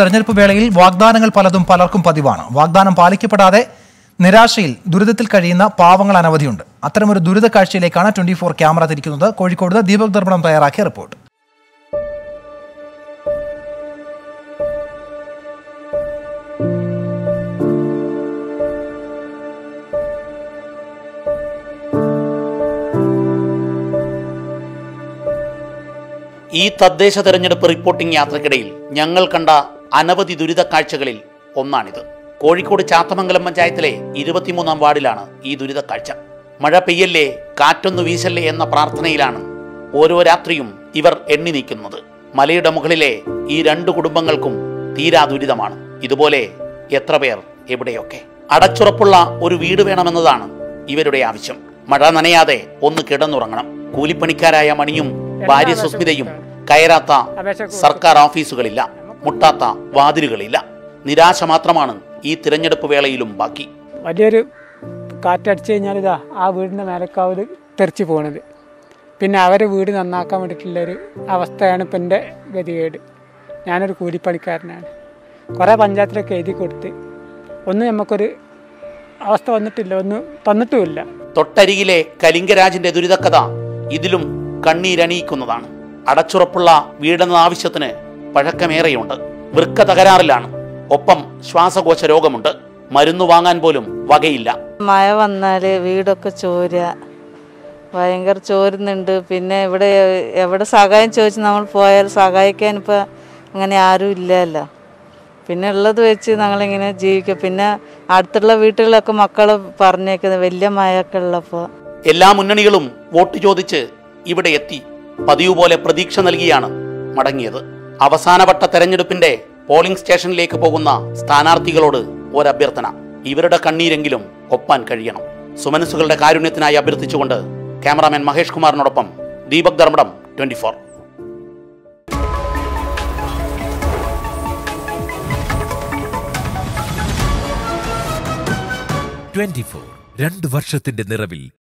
തെരഞ്ഞെടുപ്പ് വേളയിൽ വാഗ്ദാനങ്ങൾ പലതും പലർക്കും പതിവാണ്. വാഗ്ദാനം പാലിക്കപ്പെടാതെ നിരാശയിൽ ദുരിതത്തിൽ കഴിയുന്ന പാവങ്ങൾ അനവധിയുണ്ട്. അത്തരമൊരു ദുരിത കാഴ്ചയിലേക്കാണ് ട്വന്റി ഫോർ ക്യാമറ തിരിക്കുന്നത്. കോഴിക്കോട് ദീപക് ദർപ്പണം തയ്യാറാക്കിയ റിപ്പോർട്ട്. ഈ തദ്ദേശ തെരഞ്ഞെടുപ്പ് റിപ്പോർട്ടിംഗ് യാത്രക്കിടയിൽ ഞങ്ങൾ കണ്ട അനവധി ദുരിത കാഴ്ചകളിൽ ഒന്നാണിത്. കോഴിക്കോട് ചാത്തമംഗലം പഞ്ചായത്തിലെ ഇരുപത്തിമൂന്നാം വാർഡിലാണ് ഈ ദുരിത കാഴ്ച മഴ പെയ്യല്ലേ കാറ്റൊന്നു വീശല്ലേ എന്ന പ്രാർത്ഥനയിലാണ് ഓരോ രാത്രിയും ഇവർ എണ്ണി നീക്കുന്നത് മലയുടെ മുകളിലെ ഈ രണ്ട് കുടുംബങ്ങൾക്കും തീരാ ദുരിതമാണ്. ഇതുപോലെ എത്ര പേർ എവിടെയൊക്കെ? അടച്ചുറപ്പുള്ള ഒരു വീട് വേണമെന്നതാണ് ഇവരുടെ ആവശ്യം. മഴ നനയാതെ ഒന്ന് കിടന്നുറങ്ങണം. കൂലിപ്പണിക്കാരായ മണിയും ഭാര്യ സുസ്മിതയും കയറാത്ത സർക്കാർ ഓഫീസുകളില്ല. മുട്ടാത്ത വാതിലുകളില്ല. നിരാശ മാത്രമാണ് ഈ തിരഞ്ഞെടുപ്പ് വേളയിലും ബാക്കി. വലിയൊരു കാറ്റടിച്ചു കഴിഞ്ഞാൽ ഇതാ ആ വീടിന്റെ മേലക്കാവ് തെറിച്ച് പോണത്. പിന്നെ അവരെ വീട് നന്നാക്കാൻ വേണ്ടിയിട്ടുള്ളൊരു അവസ്ഥയാണ് ഇപ്പം എന്റെ ഗതികേട്. ഞാനൊരു കൂലിപ്പണിക്കാരനാണ്. കുറേ പഞ്ചായത്തിലൊക്കെ എഴുതി കൊടുത്ത് ഒന്നും നമുക്കൊരു അവസ്ഥ വന്നിട്ടില്ല ഒന്നും തന്നിട്ടുമില്ല. തൊട്ടരികിലെ കലിംഗരാജിന്റെ ദുരിതക്കഥ ഇതിലും കണ്ണീരണിയിക്കുന്നതാണ്. അടച്ചുറപ്പുള്ള വീടെന്ന ആവശ്യത്തിന് പഴക്കമേറെയുണ്ട്. വൃക്ക തകരാറിലാണ് ഒപ്പം ശ്വാസകോശ രോഗമുണ്ട്. മരുന്ന് വാങ്ങാൻ പോലും വകയില്ല. മഴ വന്നാൽ വീടൊക്കെ ചോരുക ഭയങ്കര ചോരുന്നുണ്ട്. പിന്നെ ഇവിടെ എവിടെ സഹായം ചോദിച്ച് നമ്മൾ പോയാൽ സഹായിക്കാൻ ഇപ്പോൾ അങ്ങനെ ആരും ഇല്ലല്ലോ. പിന്നെ ഉള്ളത് വെച്ച് ഞങ്ങളിങ്ങനെ ജീവിക്കുക പിന്നെ അടുത്തുള്ള വീട്ടുകളിലൊക്കെ മക്കൾ പറഞ്ഞേക്കുന്നത് വലിയ മഴയൊക്കെ ഉള്ളപ്പോൾ എല്ലാ മുന്നണികളും വോട്ട് ചോദിച്ച് ഇവിടെ എത്തി. പതിവ് പോലെ പ്രതീക്ഷ നൽകിയാണ് മടങ്ങിയത്. അവസാനവട്ട തെരഞ്ഞെടുപ്പിന്റെ പോളിംഗ് സ്റ്റേഷനിലേക്ക് പോകുന്ന സ്ഥാനാർത്ഥികളോട് ഒരഭ്യർത്ഥന. ഇവരുടെ കണ്ണീരെങ്കിലും ഒപ്പാൻ കഴിയണം. സുമനസ്സുകളുടെ കാരുണ്യത്തിനായി അഭ്യർത്ഥിച്ചുകൊണ്ട് cameraman Mahesh കുമാറിനോടൊപ്പം Deepak Dharmadam twenty four. Twenty four. രണ്ട് വർഷത്തിന്റെ നിറവിൽ